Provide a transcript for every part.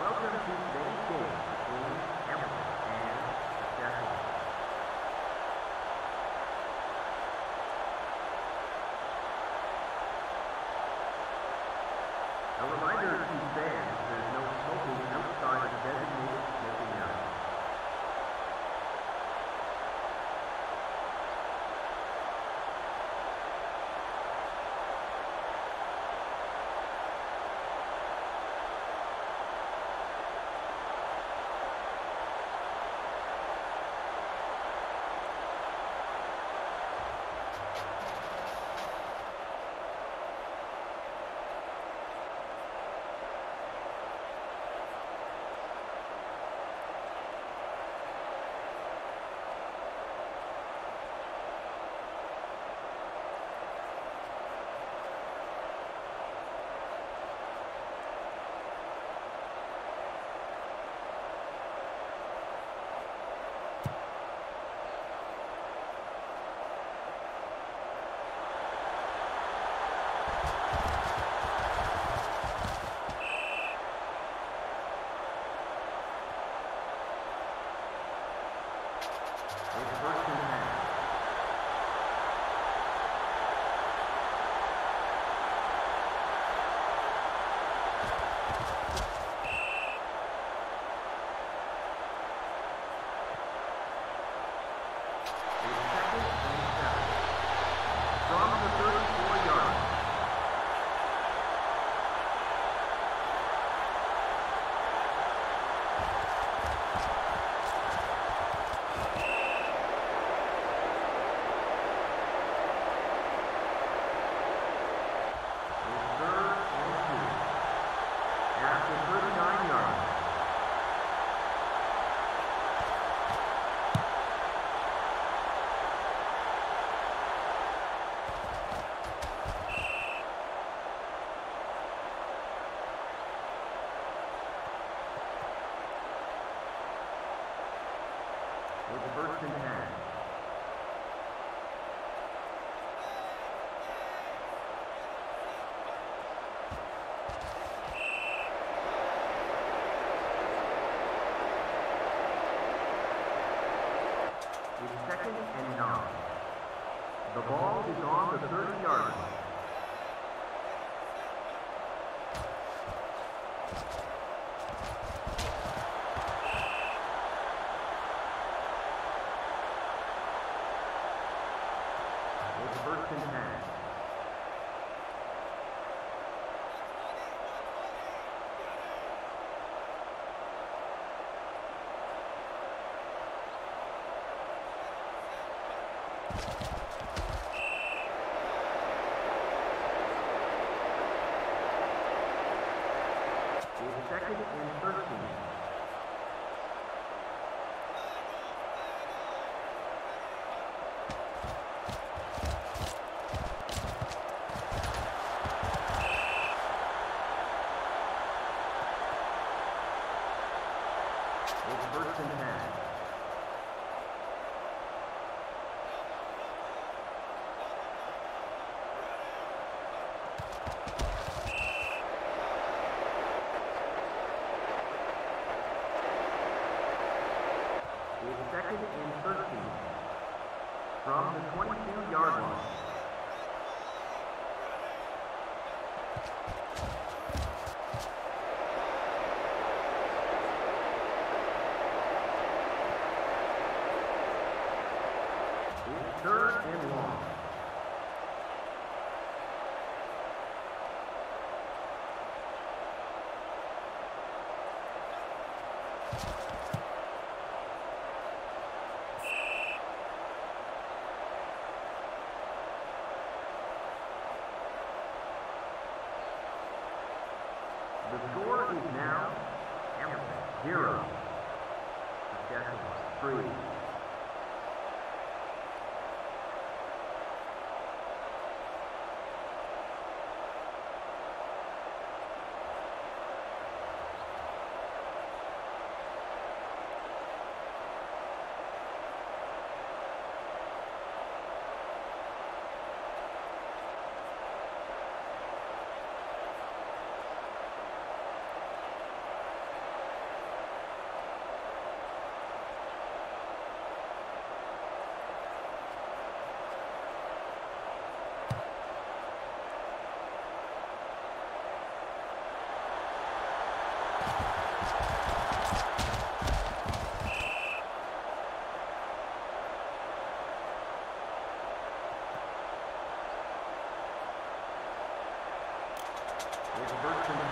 Welcome to today's game between Hamilton and Saskatchewan. Burton has. third and. The score is now Hamilton, zero. Saskatchewan, three. Bertram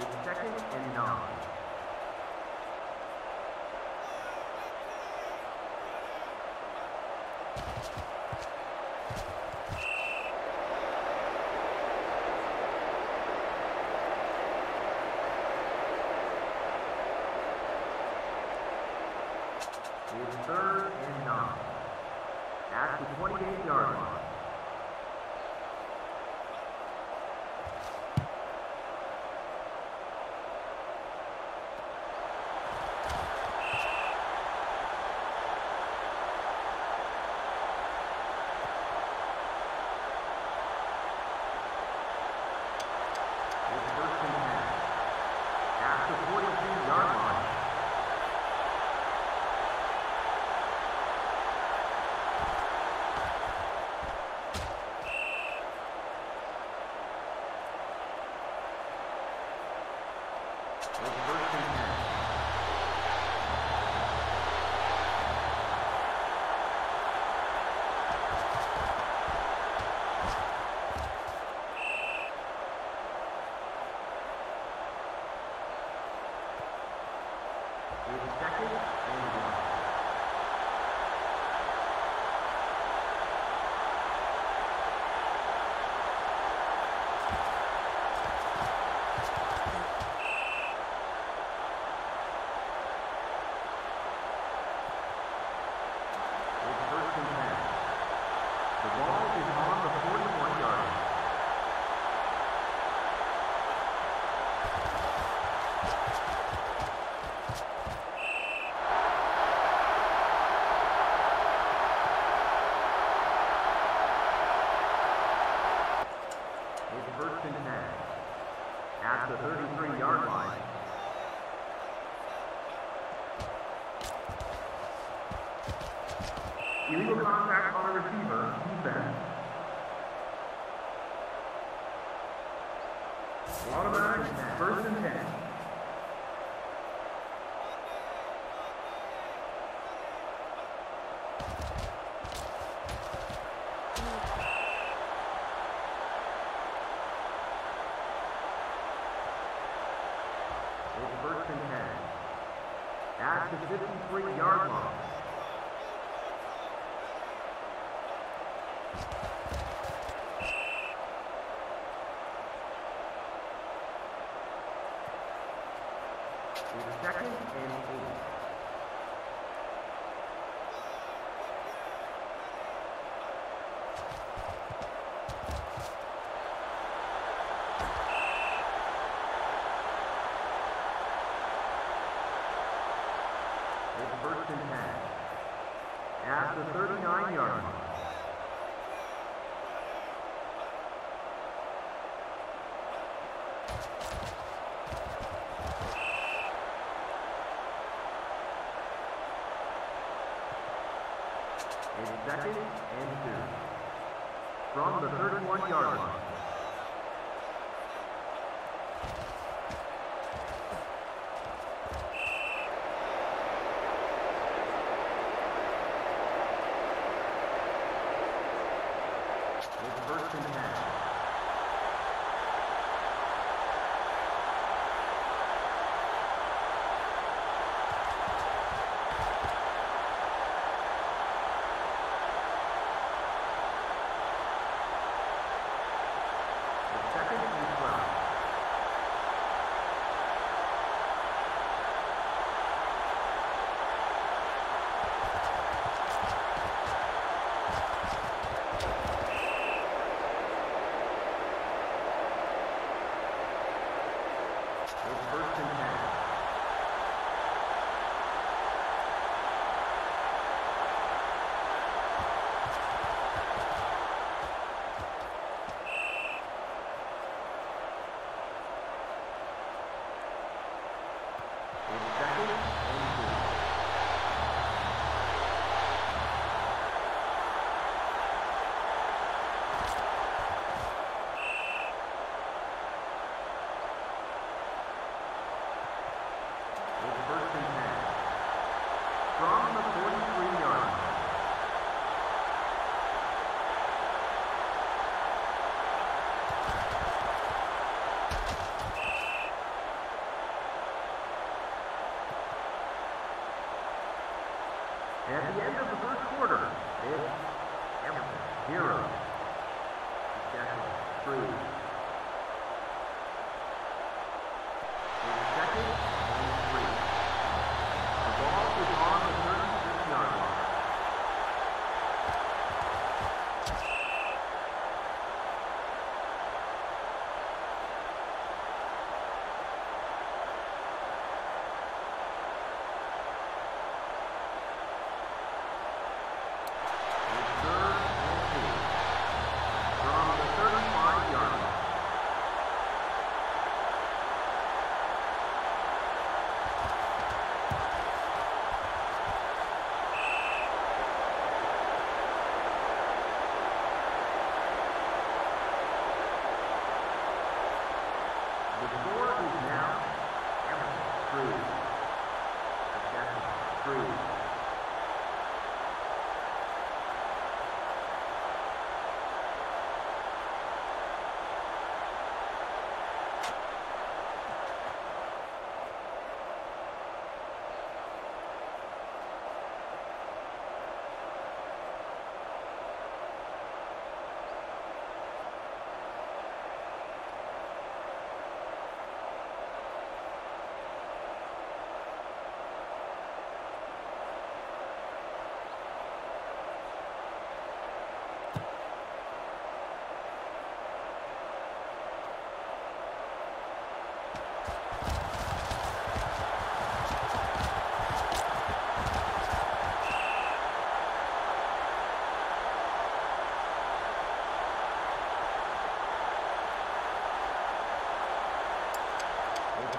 It's second and nine. Third and nine. At the 28-yard line. at the 53-yard line. With a second Second and two. From the 31-yard line.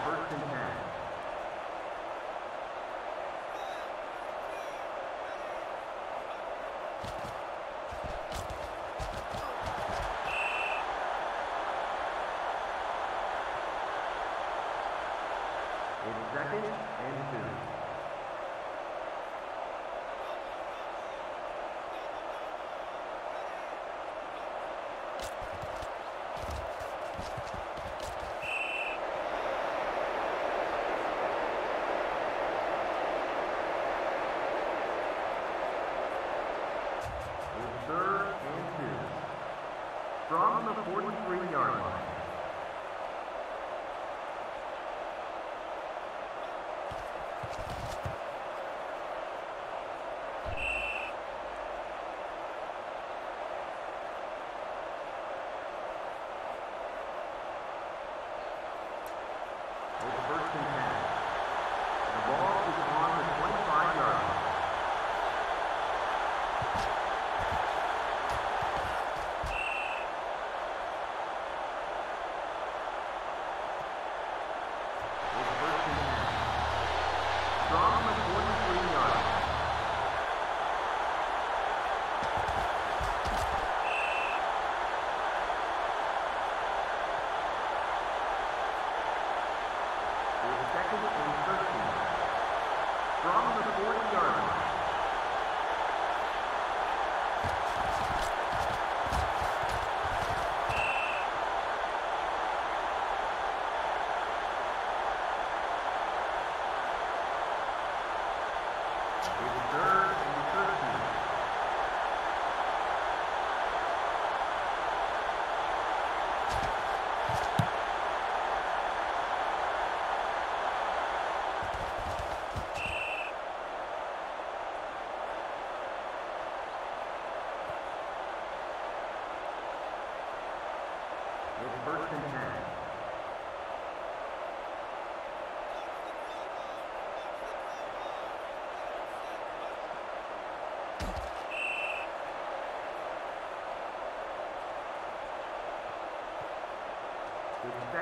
first and yard line.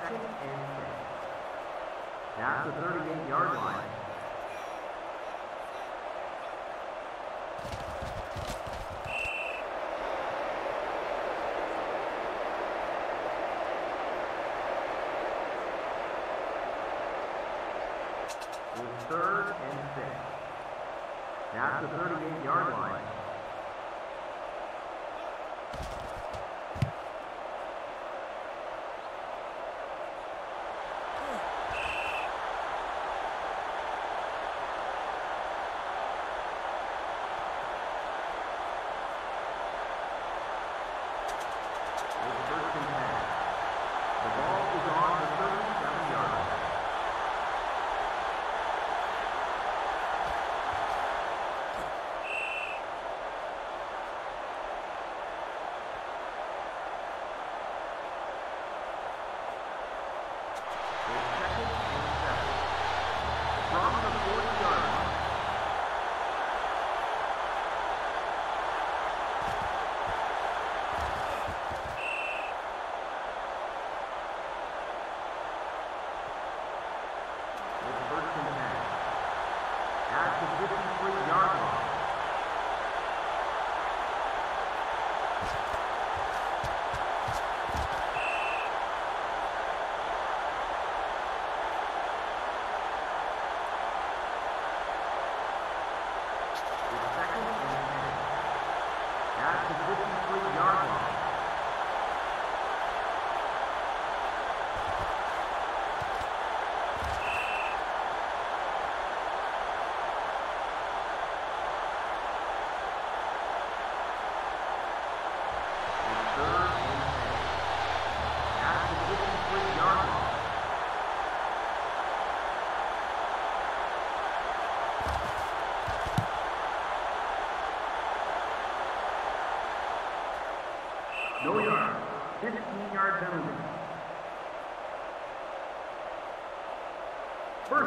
second and six. At the 38-yard line.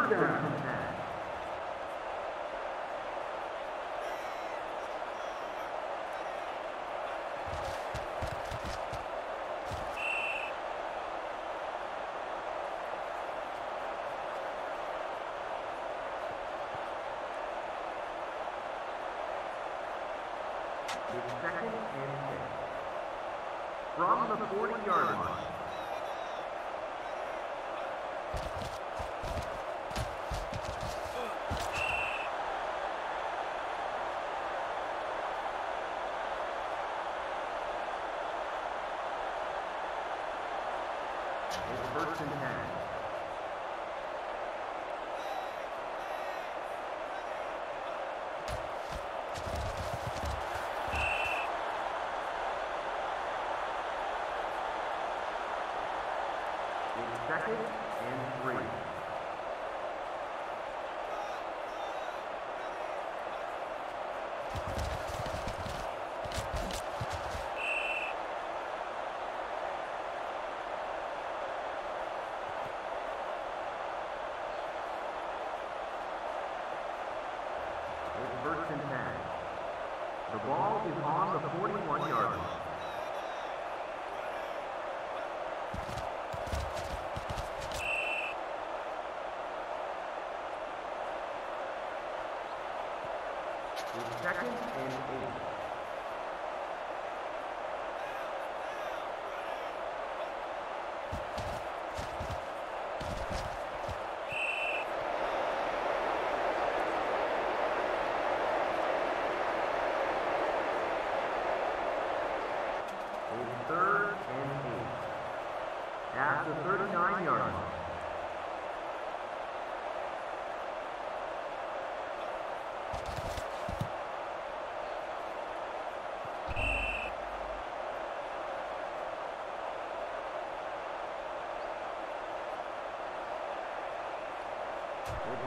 further. From the 40-yard line. Robertson first and 10. The ball is on the 41-yard line. Second and eight.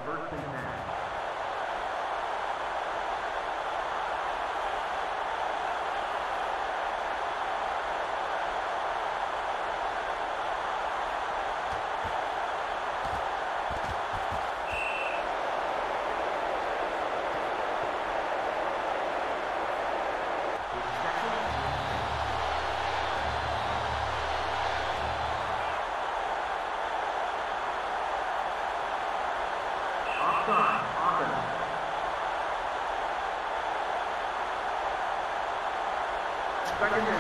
first and Second.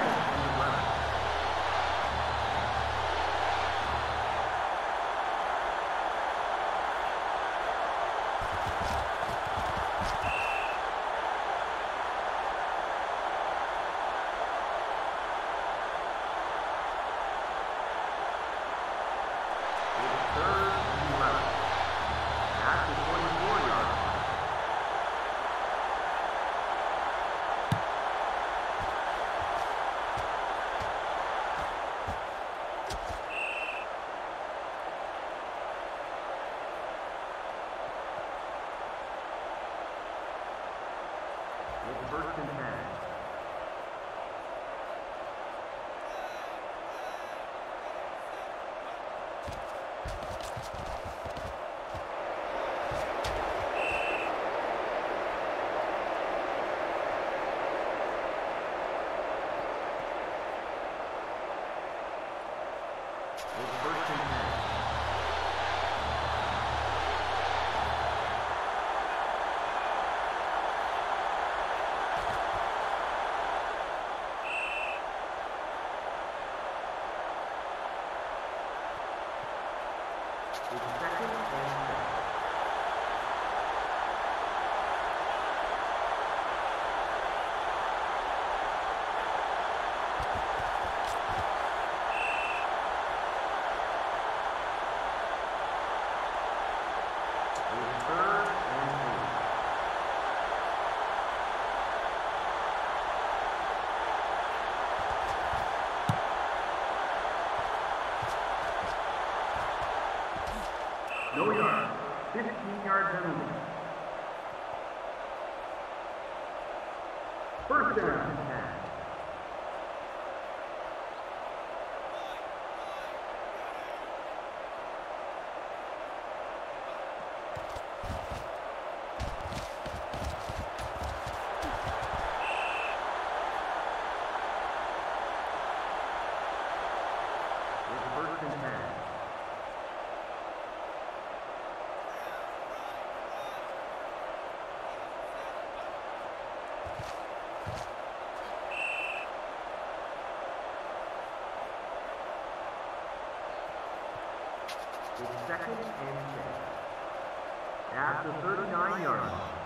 third down. It's second and 10. After 39 yards,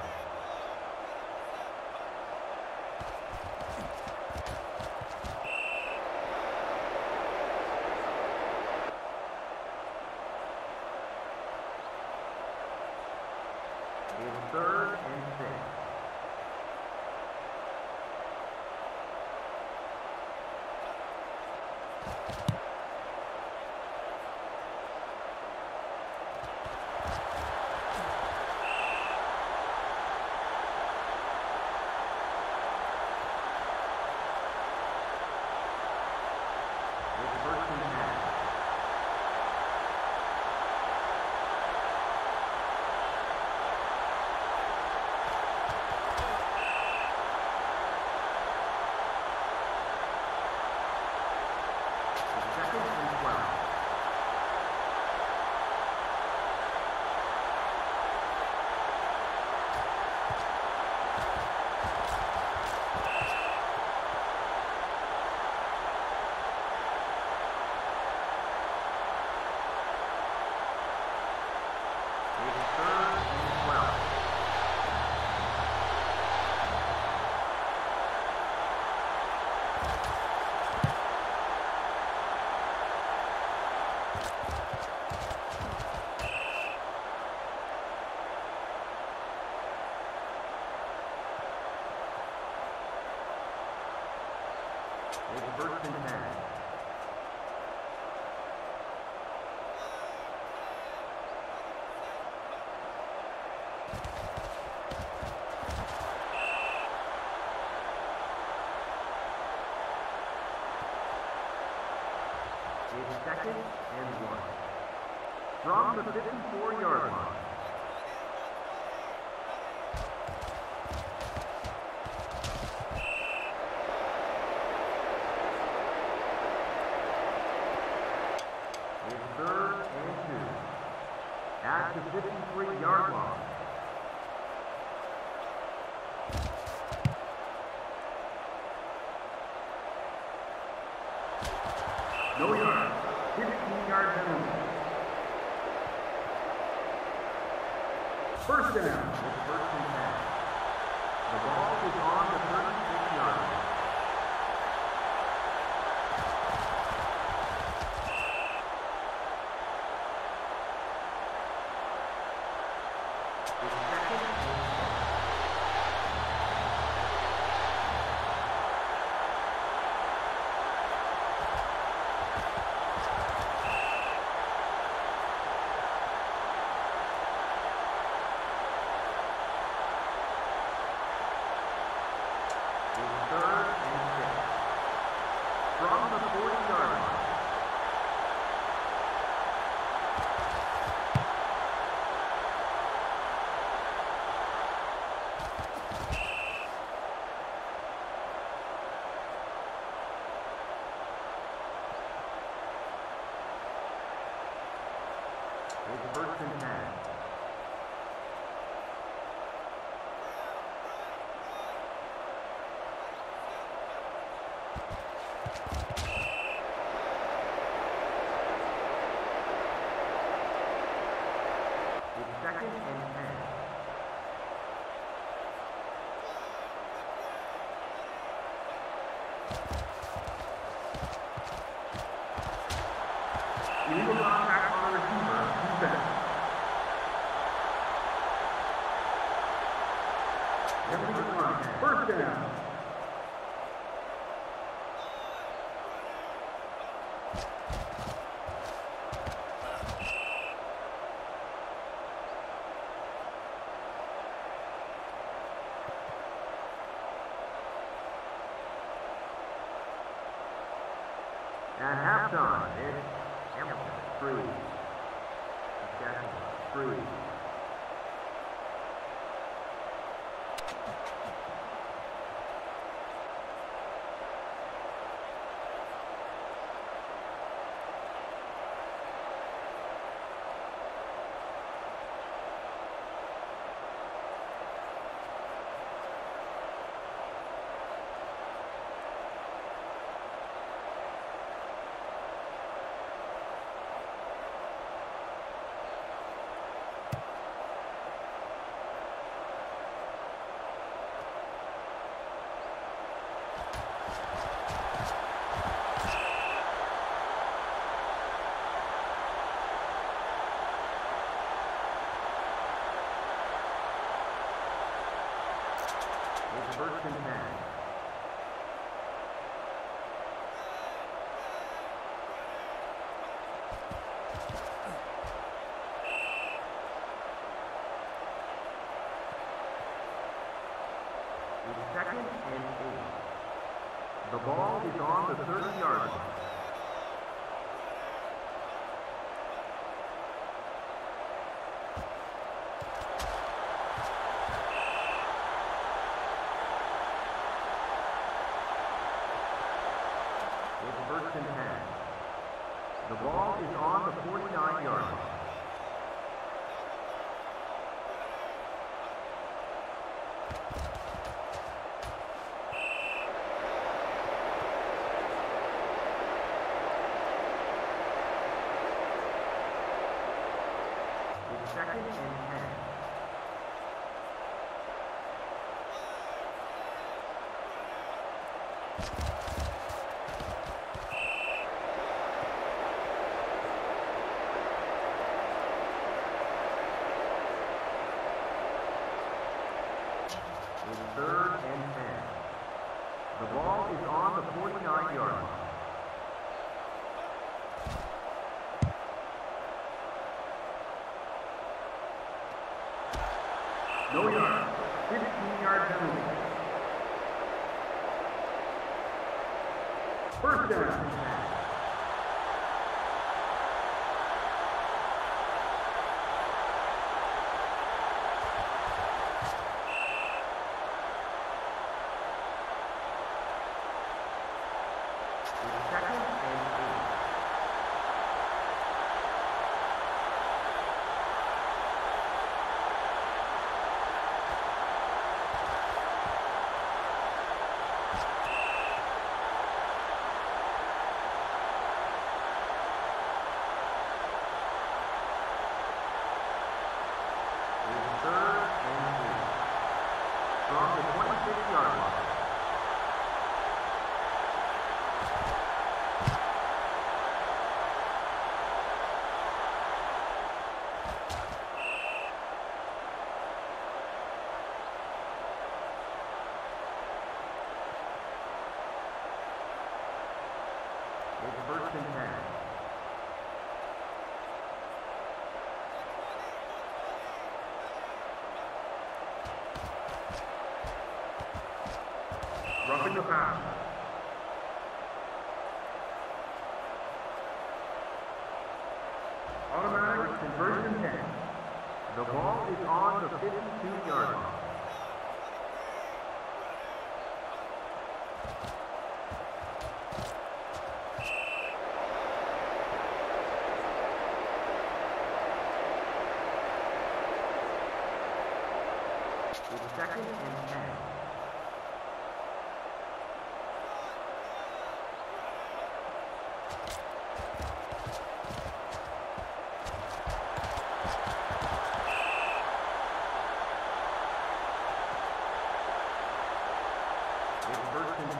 second and one. From the 54-yard line, First down. At halftime, it's Hamilton three. Saskatchewan three. Second and eight. The ball is on the 30-yard no yard, 15-yard penalty. First down. Roughing the passer. Automatic conversion 10. The ball is on the 52-yard line. Second and 10. It's first and 10.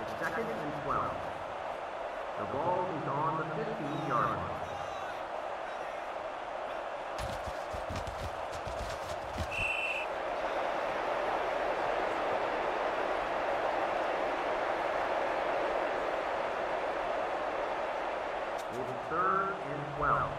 It's second and 12. The ball is on the 15-yard line. It's third and 12.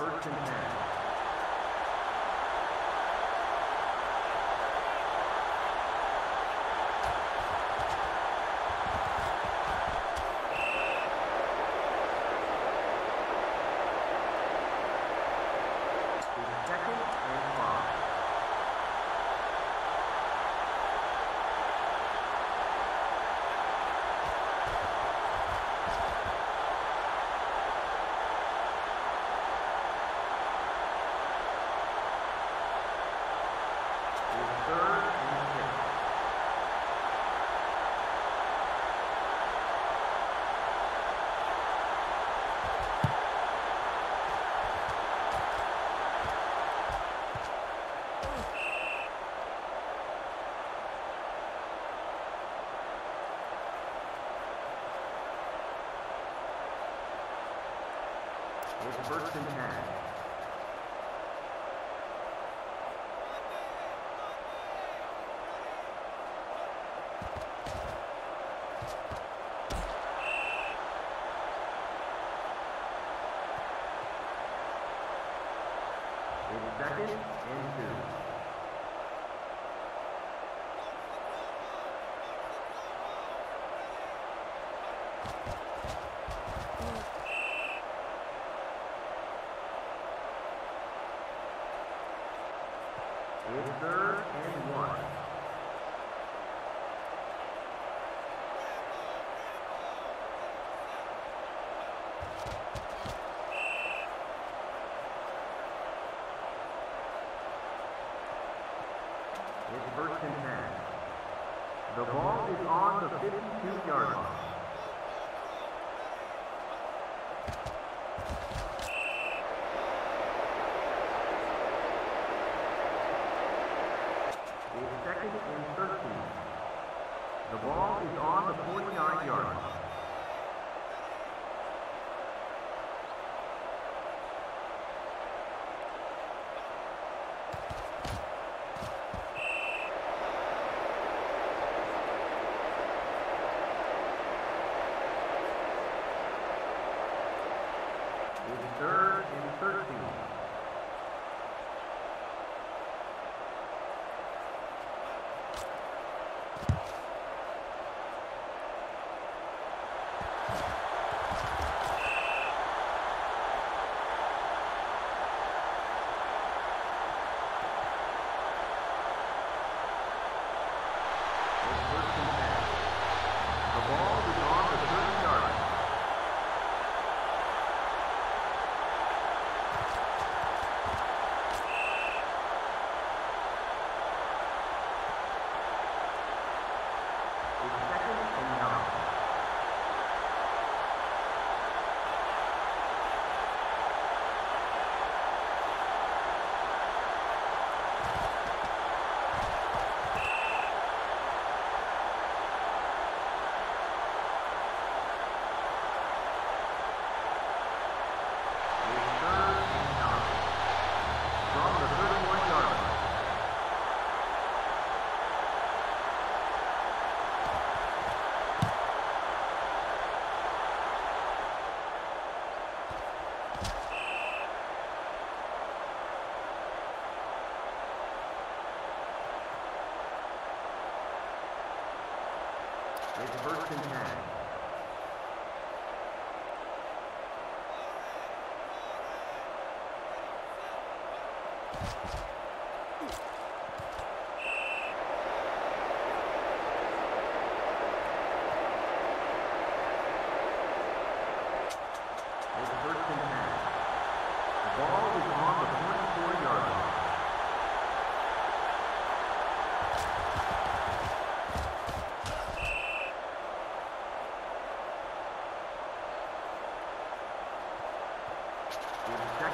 It's first and 10. It's second and five. It's third and six. It's first and ten. It's second and two. It's It's first and ten. The ball is on the 52-yard line. It's second and 13. The ball is on the 49-yard line. It's third and 13.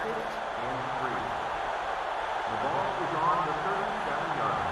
six and three. The ball is on the 37-yard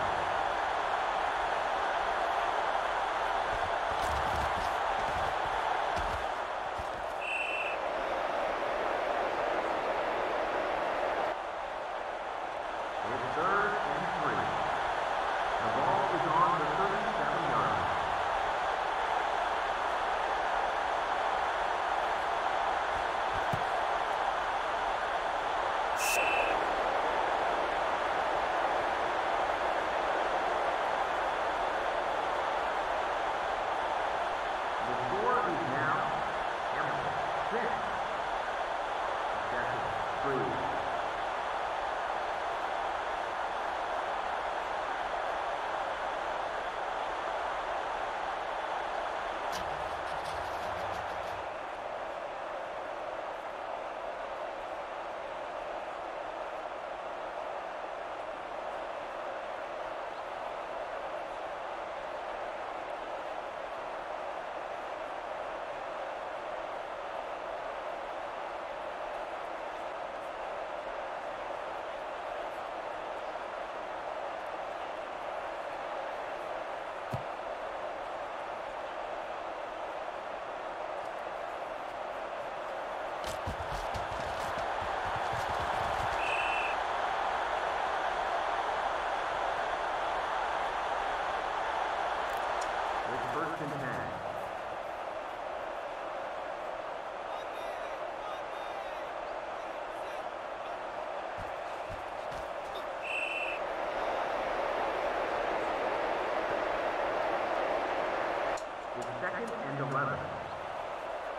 11.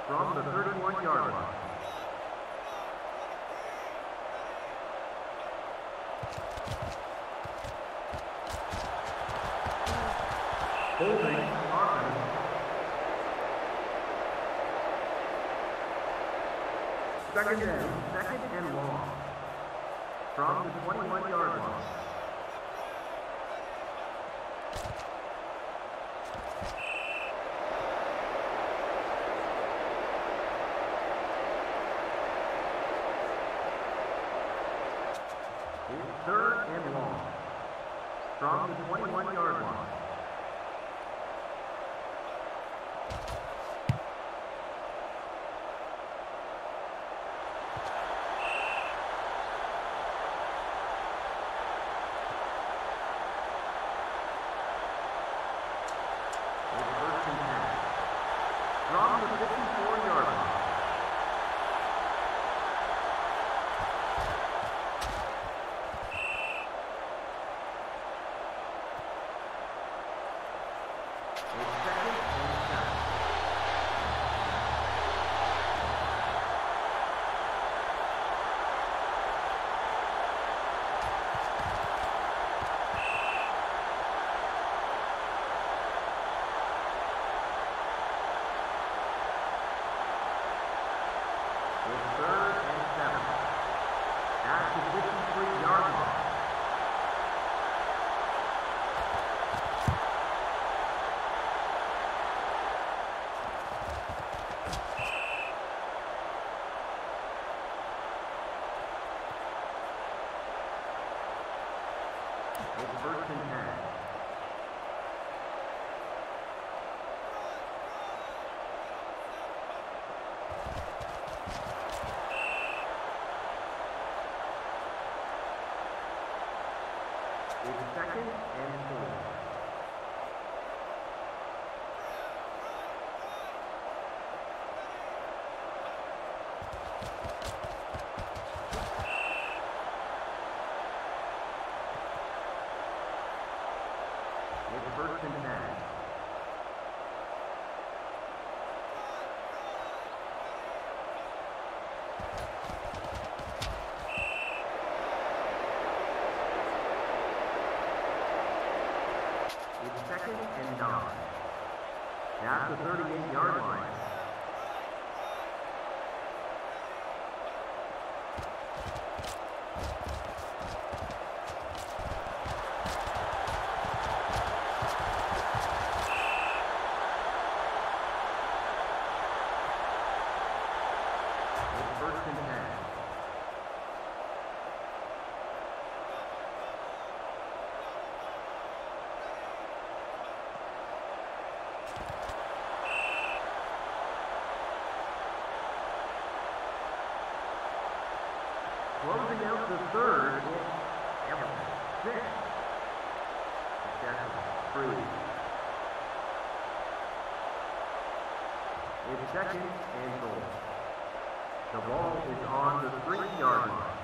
From the 31-yard line. Second down, second and long. From the 21-yard line. 21-yard second and third. At the 38-yard line. It's first and 10. Closing out the third, Evans, six. Jackson, three. It's second and goal. The ball is on the three-yard line.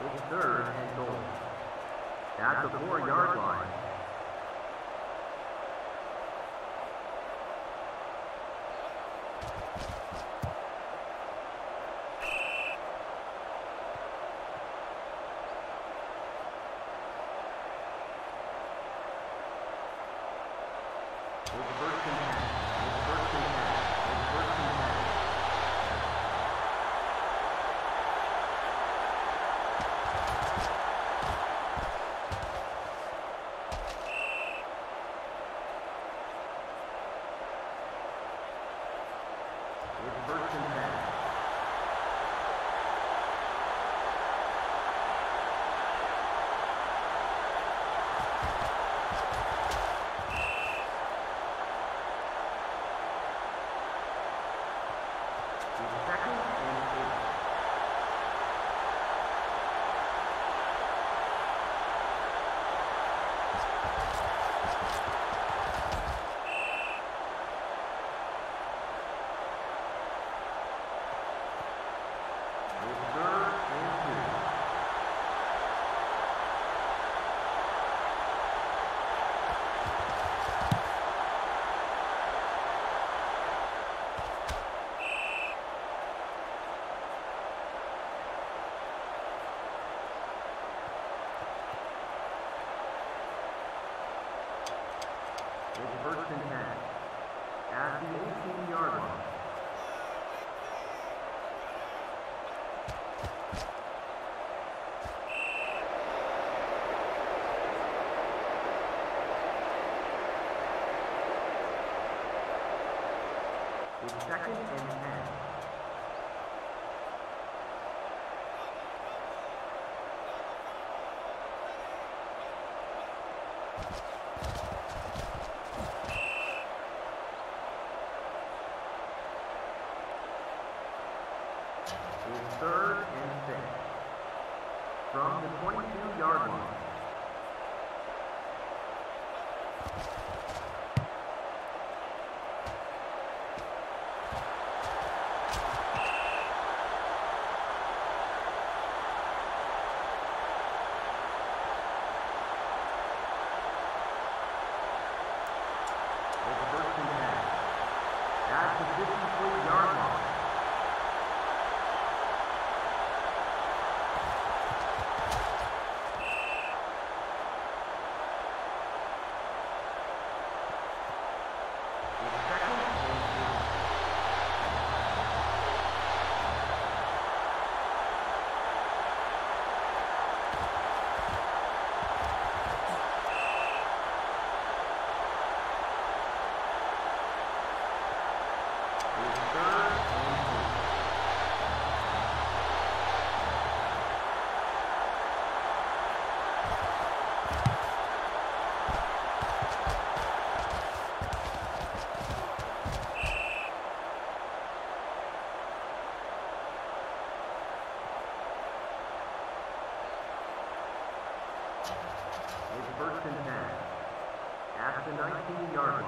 It's third and goal. At the four-yard line. First and ten. At the 18-yard line. Second and ten. It's third and six. From the 22-yard line. It's first and ten. At the 53-yard line. It's second and eight. It's third and eight. It's first and ten. At the 19-yard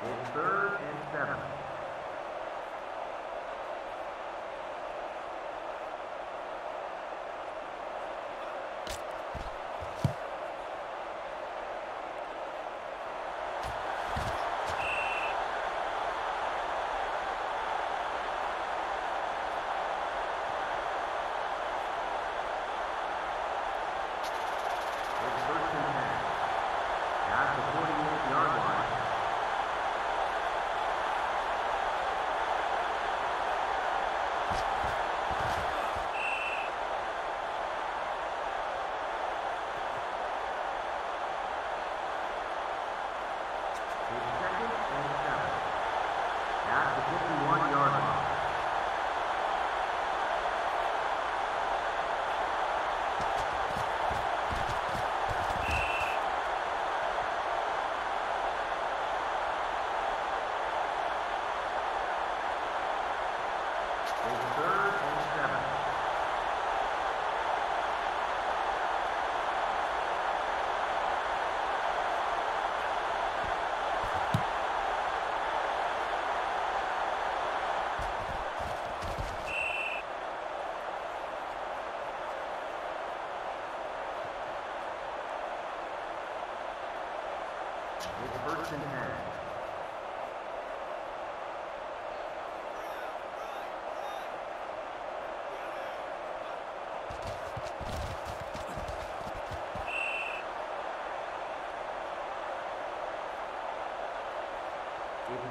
It's third and seven.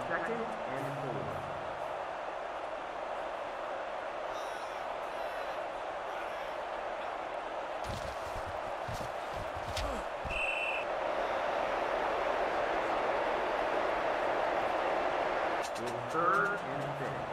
And four. Third and fifth.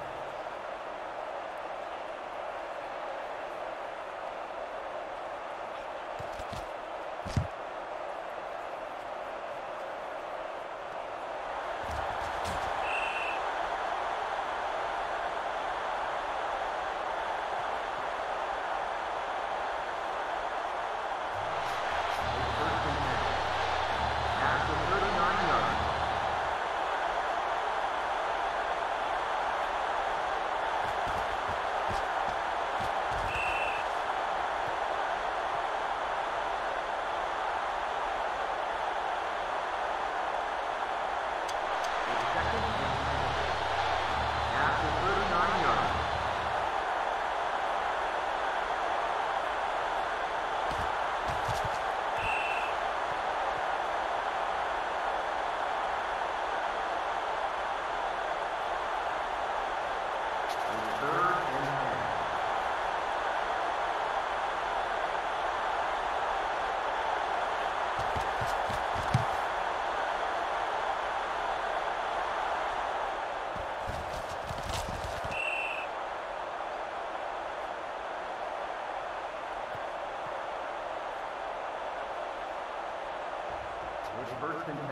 first and 10.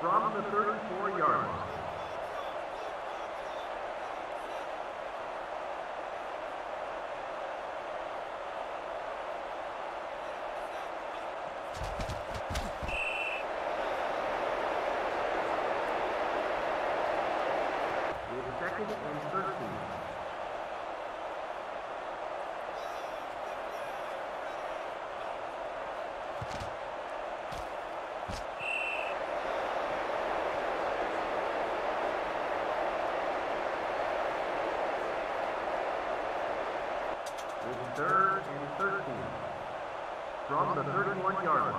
From the 34-yard line. is third and 13. From the 31-yard line.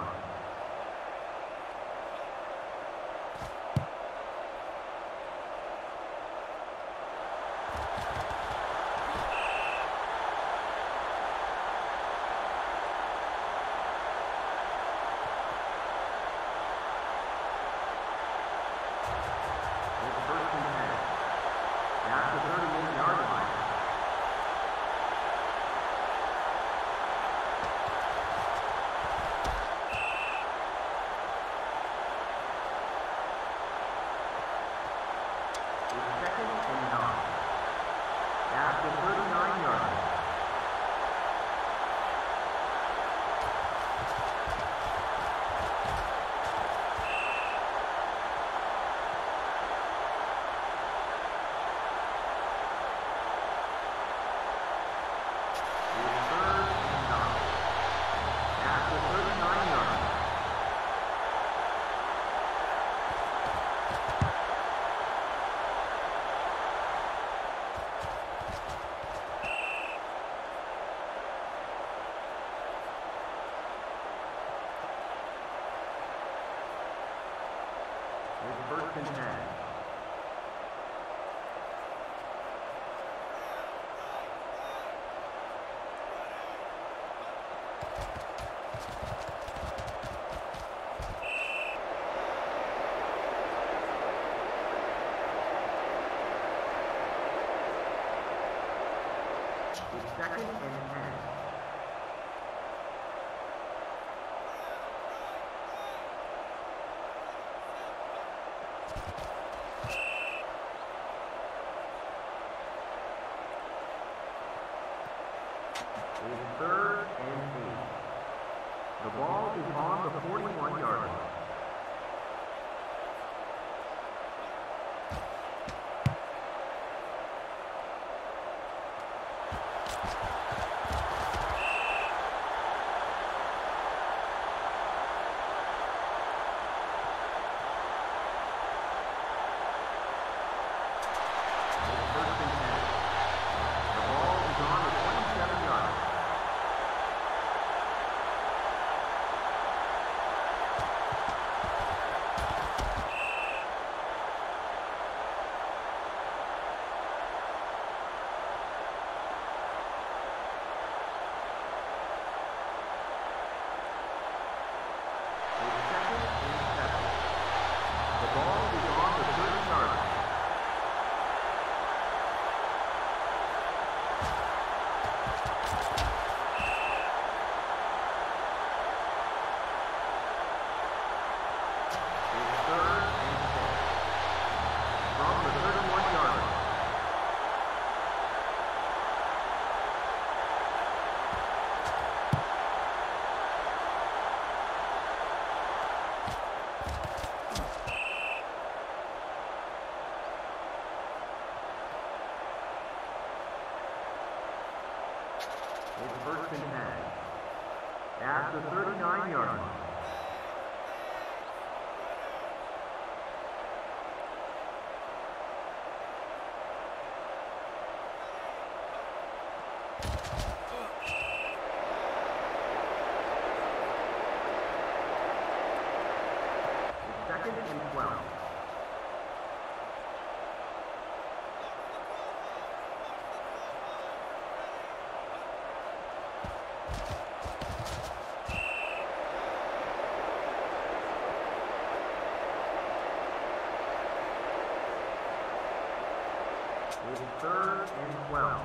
Second and Third. third and 12.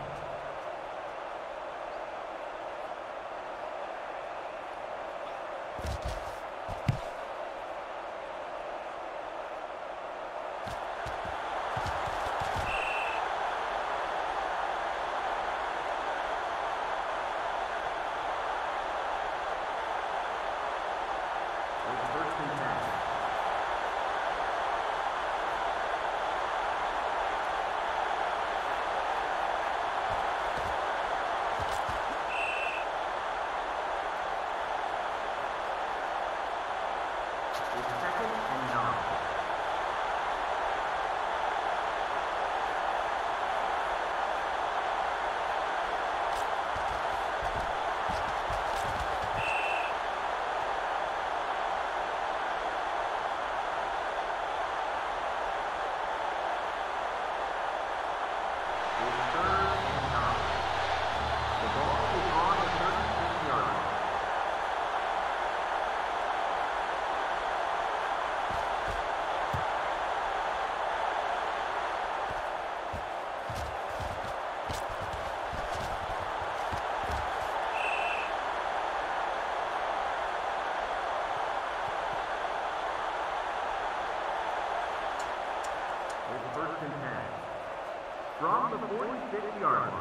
46-yard line.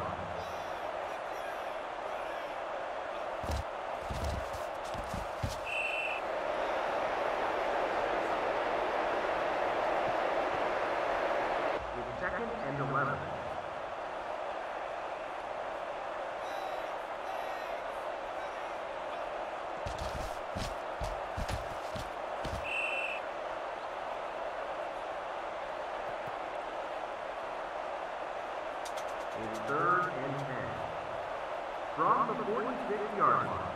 It's second and 11. It's third and 10. From the 46-yard line.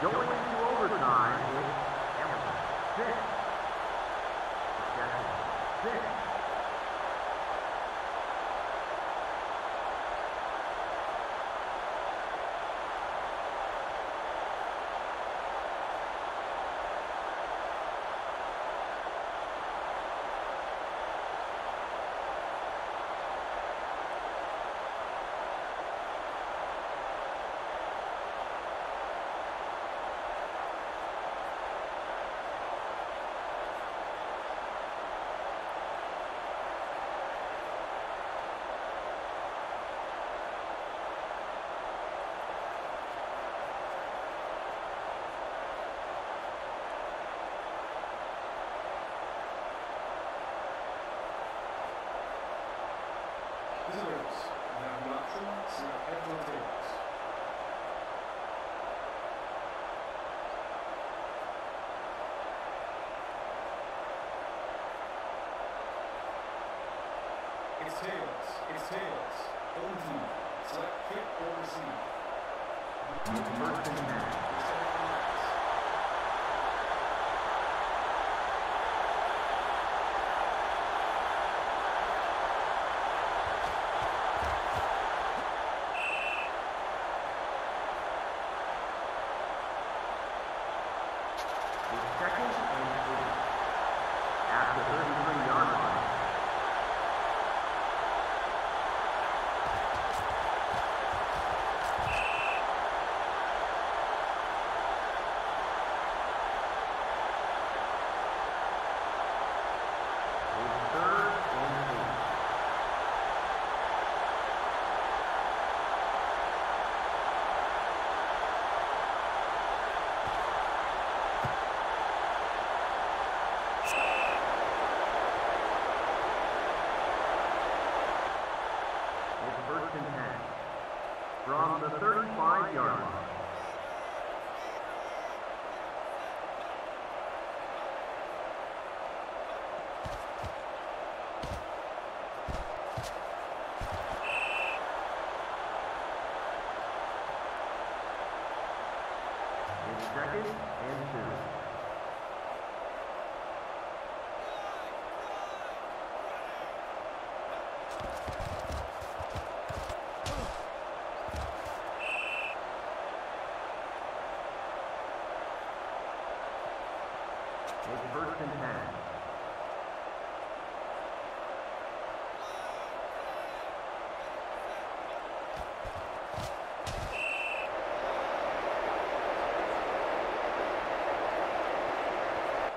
Going overtime, Hamilton, six. Six. Visitors, now the option, select head to the tables. It's tails, it's tails. Home team, select kick or receive. It's first and 10. Your second and last. It's second and eight. At the 33-yard line. It's third and eight. It's first and 10. From the 35-yard line. It's second and two. It's first and 10.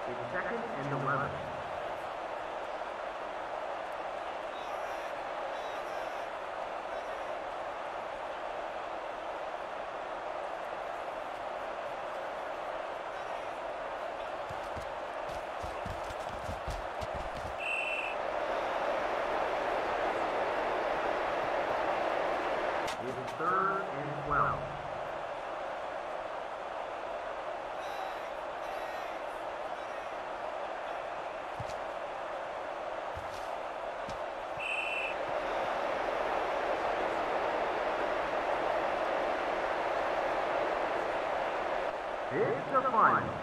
It's second and 11. It's third and 12. It's the final.